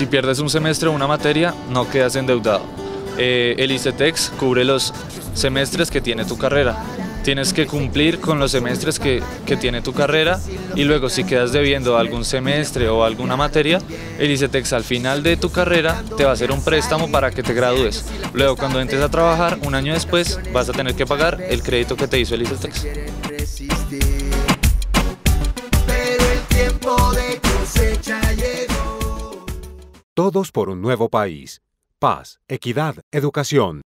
Si pierdes un semestre o una materia, no quedas endeudado. Eh, el ICETEX cubre los semestres que tiene tu carrera. Tienes que cumplir con los semestres que, que, tiene tu carrera y luego si quedas debiendo algún semestre o alguna materia, el ICETEX al final de tu carrera te va a hacer un préstamo para que te gradúes. Luego cuando entres a trabajar, un año después, vas a tener que pagar el crédito que te hizo el ICETEX. Todos por un nuevo país. Paz, equidad, educación.